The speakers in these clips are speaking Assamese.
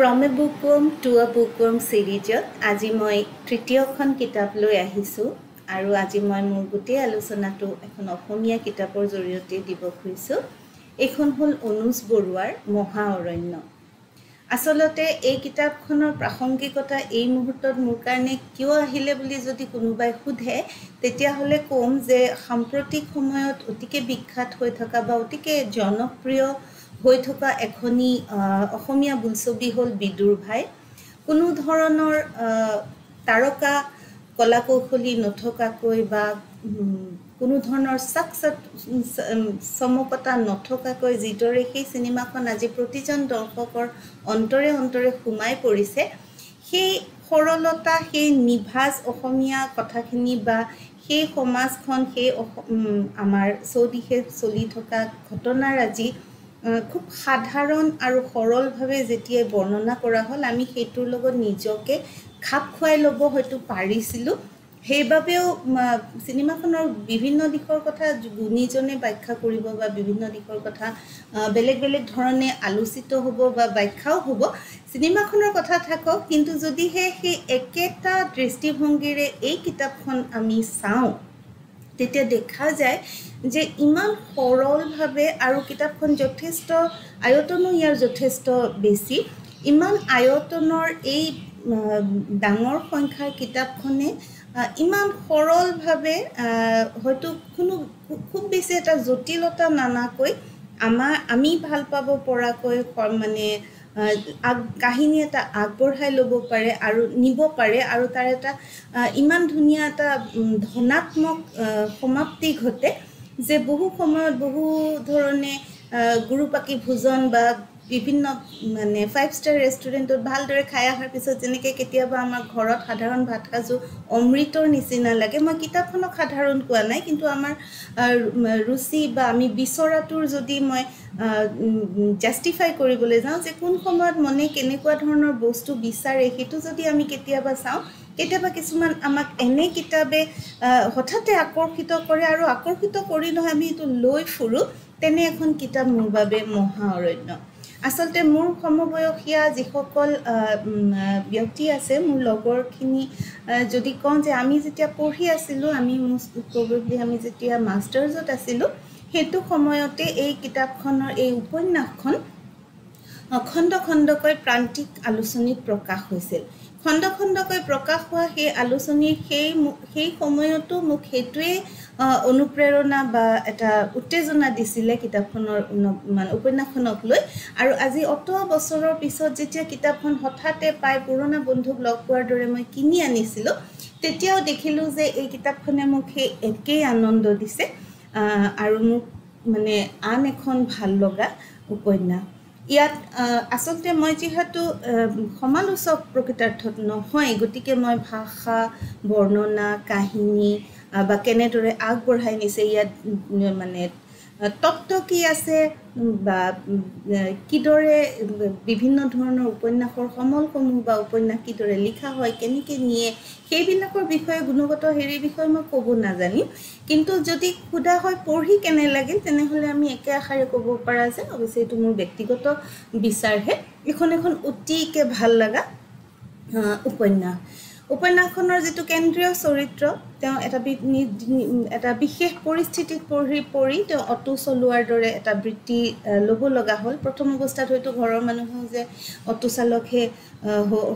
ফ্ৰম এ বুকৱৰ্ম টু এ বুকৱৰ্ম ছিৰিজত আজি মই তৃতীয়খন কিতাপ লৈ আহিছোঁ আৰু আজি মই মোৰ গোটেই আলোচনাটো এখন অসমীয়া কিতাপৰ জৰিয়তে দিব খুজিছোঁ। এইখন হ'ল অনুজ বৰুৱাৰ মহা অৰণ্য। আচলতে এই কিতাপখনৰ প্ৰাসংগিকতা এই মুহূৰ্তত মোৰ কাৰণে কিয় আহিলে বুলি যদি কোনোবাই সোধে তেতিয়াহ'লে ক'ম যে সাম্প্ৰতিক সময়ত অতিকে বিখ্যাত হৈ থকা বা অতিকে জনপ্ৰিয় হৈ থকা এখনি অসমীয়া বোলছবি হ'ল বিদুৰ ভাই। কোনো ধৰণৰ তাৰকা কলা কৌশলী নথকাকৈ বা কোনো ধৰণৰ চাক চমকতা নথকাকৈ যিদৰে সেই চিনেমাখন আজি প্ৰতিজন দৰ্শকৰ অন্তৰে অন্তৰে সোমাই পৰিছে সেই সৰলতা সেই নিভাজ অসমীয়া কথাখিনি বা সেই সমাজখন সেই আমাৰ চৌদিশে চলি থকা ঘটনাৰাজি খুব সাধাৰণ আৰু সৰলভাৱে যেতিয়াই বৰ্ণনা কৰা হ'ল আমি সেইটোৰ লগত নিজকে খাপ খুৱাই ল'ব হয়তো পাৰিছিলোঁ। সেইবাবেও চিনেমাখনৰ বিভিন্ন দিশৰ কথা গুণীজনে ব্যাখ্যা কৰিব বা বিভিন্ন দিশৰ কথা বেলেগ বেলেগ ধৰণে আলোচিত হ'ব বা ব্যাখ্যাও হ'ব। চিনেমাখনৰ কথা থাকক কিন্তু যদিহে সেই একেটা দৃষ্টিভংগীৰে এই কিতাপখন আমি চাওঁ তেতিয়া দেখা যায় যে ইমান সৰলভাৱে আৰু কিতাপখন যথেষ্ট আয়তনো ইয়াৰ যথেষ্ট বেছি। ইমান আয়তনৰ এই ডাঙৰ সংখ্যাৰ কিতাপখনে ইমান সৰলভাৱে হয়তো কোনো খুব বেছি এটা জটিলতা নানাকৈ আমাৰ আমি ভাল পাব পৰাকৈ মানে আগ কাহিনী এটা আগবঢ়াই ল'ব পাৰে আৰু নিব পাৰে আৰু তাৰ এটা ইমান ধুনীয়া এটা ধনাত্মক সমাপ্তি ঘটে যে বহু সময়ত বহু ধৰণে গুৰুপাকী ভোজন বা বিভিন্ন মানে ফাইভ ষ্টাৰ ৰেষ্টুৰেণ্টত ভালদৰে খাই অহাৰ পিছত যেনেকৈ কেতিয়াবা আমাৰ ঘৰত সাধাৰণ ভাত সাজো অমৃতৰ নিচিনা লাগে মই কিতাপখনক সাধাৰণ কোৱা নাই কিন্তু আমাৰ ৰুচি বা আমি বিচৰাটোৰ যদি মই জাষ্টিফাই কৰিবলৈ যাওঁ যে কোন সময়ত মনে কেনেকুৱা ধৰণৰ বস্তু বিচাৰে সেইটো যদি আমি কেতিয়াবা চাওঁ কেতিয়াবা কিছুমান আমাক এনে কিতাপে হঠাতে আকৰ্ষিত কৰে আৰু আকৰ্ষিত কৰি নহয় আমি এইটো লৈ ফুৰোঁ তেনে এখন কিতাপ মোৰ বাবে মহা অৰণ্য আচলতে মোৰ সমবয়সীয়া যিসকল ব্যক্তি আছে মোৰ লগৰখিনি যদি কওঁ যে আমি যেতিয়া পঢ়ি আছিলোঁ আমি প্ৰবেবলি আমি যেতিয়া মাষ্টাৰ্ছত আছিলোঁ সেইটো সময়তে এই কিতাপখনৰ এই উপন্যাসখন খণ্ড খণ্ডকৈ প্ৰান্তিক আলোচনীত প্ৰকাশ হৈছিল। খণ্ড খণ্ডকৈ প্ৰকাশ হোৱা সেই আলোচনীৰ সেই সেই সময়তো মোক সেইটোৱে অনুপ্ৰেৰণা বা এটা উত্তেজনা দিছিলে কিতাপখনৰ মানে উপন্যাসখনক লৈ। আৰু আজি অত বছৰৰ পিছত যেতিয়া কিতাপখন হঠাতে পাই পুৰণা বন্ধুক লগ পোৱাৰ দৰে মই কিনি আনিছিলোঁ তেতিয়াও দেখিলোঁ যে এই কিতাপখনে মোক সেই একেই আনন্দ দিছে আৰু মোক মানে আন এখন ভাল লগা উপন্যাস। ইয়াত আচলতে মই যিহেতু সমালোচক প্ৰকৃতাৰ্থত নহয় গতিকে মই ভাষা বৰ্ণনা কাহিনী বা কেনেদৰে আগবঢ়াই নিছে ইয়াত মানে তত্ত্ব কি আছে বা কিদৰে বিভিন্ন ধৰণৰ উপন্যাসৰ সমলসমূহ বা উপন্যাস কিদৰে লিখা হয় কেনেকৈ নিয়ে সেইবিলাকৰ বিষয়ে গুণগত হেৰিৰ বিষয়ে মই ক'ব নাজানিম। কিন্তু যদি সোধা হয় পঢ়ি কেনে লাগিল তেনেহ'লে আমি একে আশাৰে ক'ব পৰা যে অৱশ্যে এইটো মোৰ ব্যক্তিগত বিচাৰহে। এইখন এখন অতিকৈ ভাল লগা উপন্যাস। উপন্যাসখনৰ যিটো কেন্দ্ৰীয় চৰিত্ৰ তেওঁ এটা এটা বিশেষ পৰিস্থিতিত পঢ়ি পৰি তেওঁ অটো চলোৱাৰ দৰে এটা বৃত্তি ল'ব লগা হ'ল। প্ৰথম অৱস্থাত হয়তো ঘৰৰ মানুহেও যে অটো চালকহে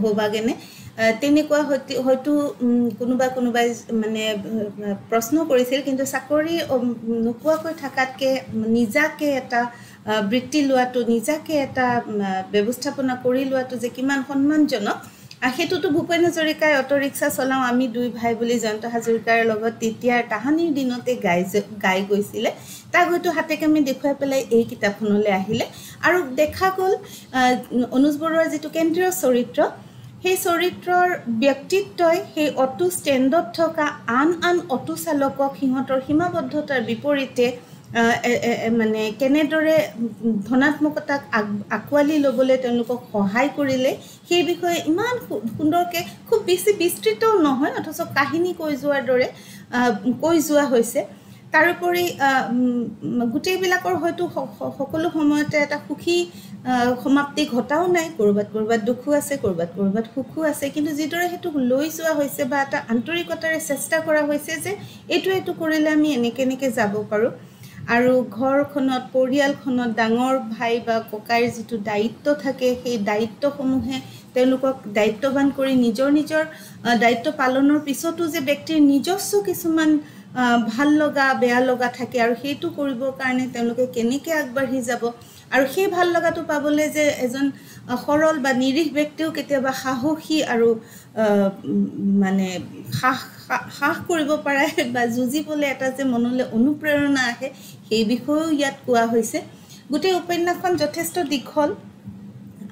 হ'বাগেনে। তেনেকুৱা হয়তো কোনোবা কোনোবাই মানে প্ৰশ্ন কৰিছিল কিন্তু চাকৰি নোপোৱাকৈ থকাতকৈ নিজাকৈ এটা বৃত্তি লোৱাটো নিজাকৈ এটা ব্যৱস্থাপনা কৰি লোৱাটো যে কিমান সন্মানজনক সেইটোতো ভূপেন হাজৰিকাই অটো ৰিক্সা চলাওঁ আমি দুই ভাই বুলি জয়ন্ত হাজৰিকাৰ লগত তেতিয়াৰ তাহানিৰ দিনতে গাই গাই গৈছিলে। তাক হয়তো হাতে কামে দেখুৱাই পেলাই এই কিতাপখনলৈ আহিলে। আৰু দেখা গ'ল অনুজ বৰুৱাৰ যিটো কেন্দ্ৰীয় চৰিত্ৰ সেই চৰিত্ৰৰ ব্যক্তিত্বই সেই অটো ষ্টেণ্ডত থকা আন আন অটো চালকক সিহঁতৰ সীমাবদ্ধতাৰ বিপৰীতে মানে কেনেদৰে ধনাত্মকতাক আগ আঁকোৱালি ল'বলৈ তেওঁলোকক সহায় কৰিলে সেই বিষয়ে ইমান সুন্দৰকৈ খুব বেছি বিস্তৃতও নহয় অথচ কাহিনী কৈ যোৱাৰ দৰে কৈ যোৱা হৈছে। তাৰোপৰি গোটেইবিলাকৰ হয়তো সকলো সময়তে এটা সুখী সমাপ্তি ঘটাও নাই। ক'ৰবাত ক'ৰবাত দুখো আছে ক'ৰবাত ক'ৰবাত সুখো আছে। কিন্তু যিদৰে সেইটোক লৈ যোৱা হৈছে বা এটা আন্তৰিকতাৰে চেষ্টা কৰা হৈছে যে এইটো এইটো কৰিলে আমি এনেকৈ এনেকৈ যাব পাৰোঁ। আৰু ঘৰখনত পৰিয়ালখনত ডাঙৰ ভাই বা ককাইৰ যিটো দায়িত্ব থাকে সেই দায়িত্বসমূহে তেওঁলোকক দায়িত্ববান কৰি নিজৰ নিজৰ দায়িত্ব পালনৰ পিছতো যে ব্যক্তিৰ নিজস্ব কিছুমান ভাল লগা বেয়া লগা থাকে আৰু সেইটো কৰিবৰ কাৰণে তেওঁলোকে কেনেকৈ আগবাঢ়ি যাব আৰু সেই ভাল লগাটো পাবলৈ যে এজন সৰল বা নিৰিখ ব্যক্তিও কেতিয়াবা সাহসী আৰু মানে সাহ সাহ কৰিব পাৰে বা যুঁজিবলৈ এটা যে মনলৈ অনুপ্ৰেৰণা আহে সেই বিষয়েও ইয়াত কোৱা হৈছে। গোটেই উপন্যাসখন যথেষ্ট দীঘল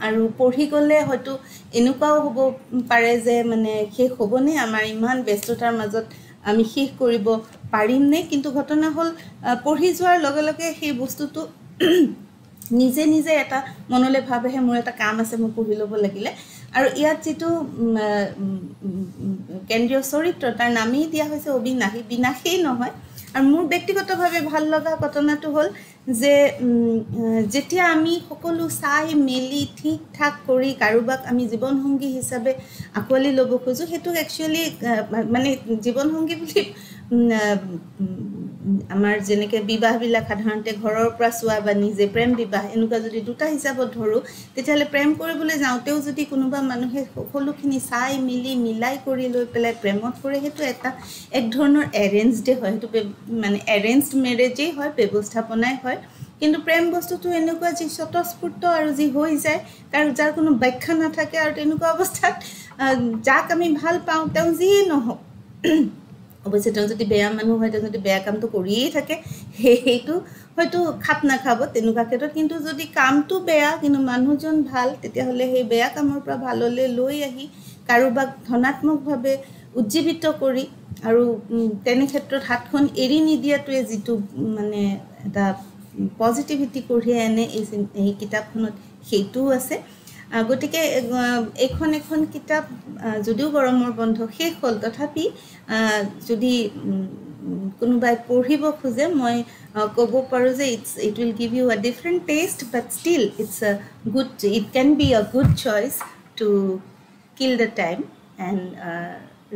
আৰু পঢ়ি গ'লে হয়তো এনেকুৱাও হ'ব পাৰে যে মানে শেষ হ'বনে আমাৰ ইমান ব্যস্ততাৰ মাজত আমি শেষ কৰিব পাৰিমনে? কিন্তু ঘটনা হ'ল পঢ়ি যোৱাৰ লগে লগে সেই বস্তুটো নিজে নিজে এটা মনলৈ ভাব আহে মোৰ এটা কাম আছে মই পঢ়ি ল'ব লাগিলে। আৰু ইয়াত যিটো কেন্দ্ৰীয় চৰিত্ৰ তাৰ নামেই দিয়া হৈছে অবিনাশী বিনাশেই নহয়। আৰু মোৰ ব্যক্তিগতভাৱে ভাল লগা ঘটনাটো হ'ল যে যেতিয়া আমি সকলো চাই মেলি ঠিক ঠাক কৰি কাৰোবাক আমি জীৱনসংগী হিচাপে আঁকোৱালি ল'ব খোজোঁ সেইটোক একচুৱেলি মানে জীৱনসংগী বুলি আমাৰ যেনেকৈ বিবাহবিলাক সাধাৰণতে ঘৰৰ পৰা চোৱা বা নিজে প্ৰেম বিবাহ এনেকুৱা যদি দুটা হিচাপত ধৰোঁ তেতিয়াহ'লে প্ৰেম কৰিবলৈ যাওঁতেও যদি কোনোবা মানুহে সকলোখিনি চাই মিলি মিলাই কৰি লৈ পেলাই প্ৰেমত কৰে সেইটো এটা এক ধৰণৰ এৰেঞ্জডে হয়। সেইটো মানে এৰেঞ্জ মেৰেজেই হয় ব্যৱস্থাপনাই হয়। কিন্তু প্ৰেম বস্তুটো এনেকুৱা যি স্বতঃস্ফূৰ্ত আৰু যি হৈ যায় তাৰ যাৰ কোনো ব্যাখ্যা নাথাকে আৰু তেনেকুৱা অৱস্থাত যাক আমি ভাল পাওঁ তেওঁ যিয়ে নহওক অৱশ্যে তেওঁ যদি বেয়া মানুহ হয় তেওঁ যদি বেয়া কামটো কৰিয়েই থাকে সেইটো হয়তো খাপ নাখাব তেনেকুৱা ক্ষেত্ৰত। কিন্তু যদি কামটো বেয়া কিন্তু মানুহজন ভাল তেতিয়াহ'লে সেই বেয়া কামৰ পৰা ভাললৈ লৈ আহি কাৰোবাক ধনাত্মকভাৱে উজ্জীৱিত কৰি আৰু তেনে ক্ষেত্ৰত হাতখন এৰি নিদিয়াটোৱে যিটো মানে এটা পজিটিভিটি কঢ়িয়াই আনে এই কিতাপখনত সেইটোও আছে। গতিকে এইখন এখন কিতাপ যদিও গৰমৰ বন্ধ শেষ হ'ল। তথাপি যদি কোনোবাই পঢ়িব খোজে মই ক'ব পাৰোঁ যে it's it will give you a different taste but still it's a good it can be a good choice to kill the time and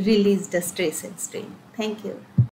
release the stress and strain thank you